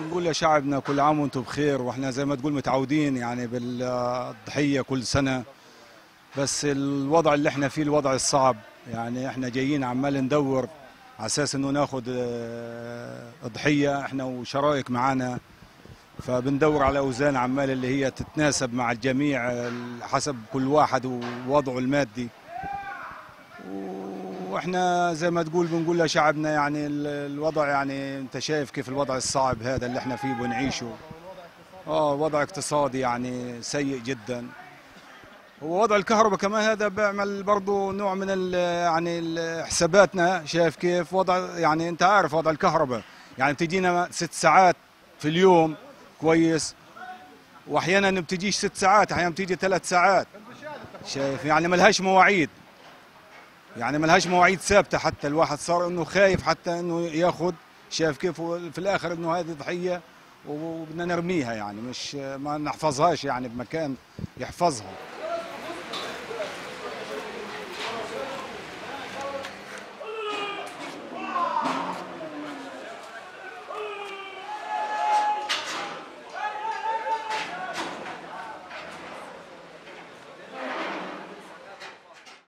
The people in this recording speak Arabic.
بنقول لشعبنا كل عام وأنتم بخير وإحنا زي ما تقول متعودين يعني بالضحية كل سنة. بس الوضع اللي إحنا فيه الوضع الصعب يعني إحنا جايين عمال ندور على أساس إنه ناخذ آه، ضحية إحنا وشرايك معانا. فبندور على أوزان عمال اللي هي تتناسب مع الجميع حسب كل واحد ووضعه المادي. وإحنا زي ما تقول بنقول لشعبنا يعني ال- الوضع يعني أنت شايف كيف الوضع الصعب هذا اللي إحنا فيه بنعيشه. آه وضع اقتصادي يعني سيء جدا. ووضع الكهرباء كمان هذا بيعمل برضه نوع من ال يعني ال- حساباتنا. شايف كيف وضع يعني أنت عارف وضع الكهرباء. يعني بتجينا ست ساعات في اليوم كويس واحيانا بتجيش ست ساعات أحيانا بتيجي ثلاث ساعات. شايف يعني ملهاش مواعيد. يعني ملهاش مواعيد ثابتة حتى الواحد صار إنه خايف حتى إنه ياخذ شايف كيف في الآخر إنه هذه ضحية وبدنا نرميها يعني مش ما نحفظهاش يعني بمكان يحفظها.